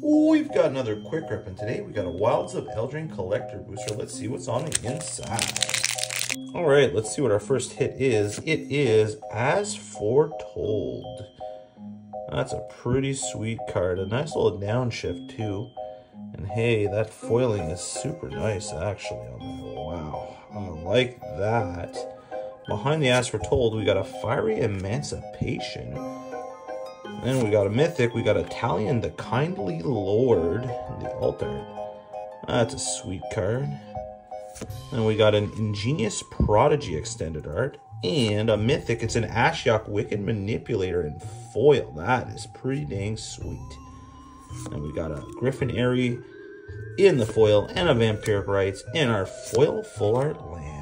We've got another quick rip, and today we got a Wilds of Eldraine Collector Booster. Let's see what's on the inside. All right, let's see what our first hit is. It is As Foretold. That's a pretty sweet card. A nice little downshift, too. And hey, that foiling is super nice, actually, on that. Wow, I like that. Behind the As Foretold, we got a Fiery Emancipation. Then we got a Mythic, we got Talion, the Kindly Lord, the altar. That's a sweet card. Then we got an Ingenious Prodigy extended art. And a Mythic, it's an Ashiok Wicked Manipulator in foil. That is pretty dang sweet. And we got a Griffin Aerie in the foil and a Vampiric Rites and our foil full art land.